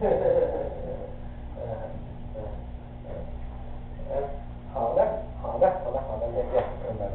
呵呵呵呵呵呵，嗯，嗯，嗯，好的，好的，好的，再见，嗯，拜拜。